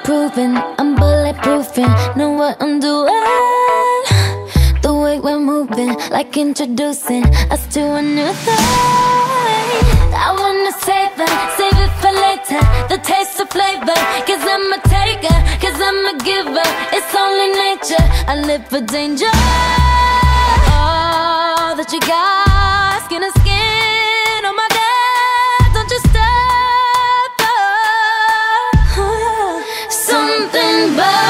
are proving I'm bulletproofing, know what I'm doing. The way we're moving, like introducing us to a new thing. I wanna save it, save it for later. The taste of flavor, cause I'm a taker, cause I'm a giver. It's only nature, I live for danger. All that you got. 봐